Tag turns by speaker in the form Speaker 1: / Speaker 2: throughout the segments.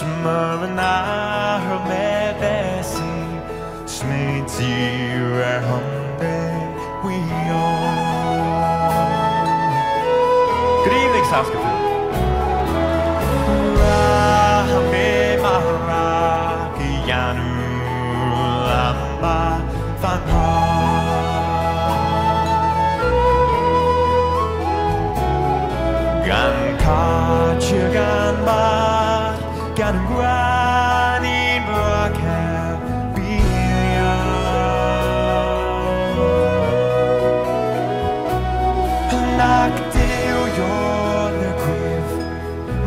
Speaker 1: Smyrna her medesi Smiti rahumbe we Good evening, Saskatoon. Yon gwyf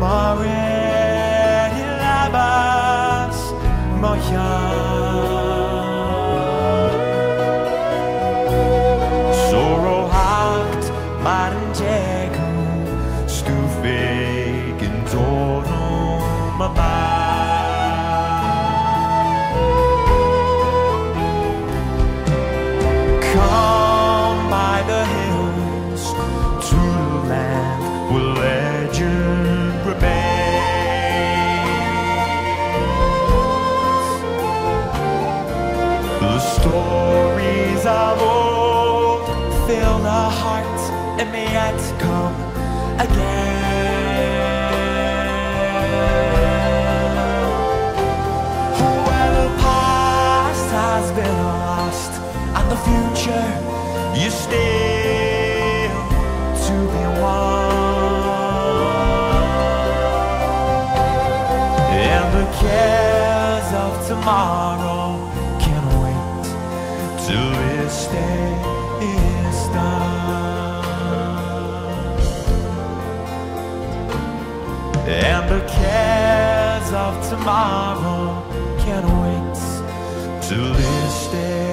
Speaker 1: Mared i labas Moyan stories of old fill the heart and may yet come again. Where the past has been lost and the future is still to be won. And the cares of tomorrow day is done. And the cares of tomorrow can wait till this day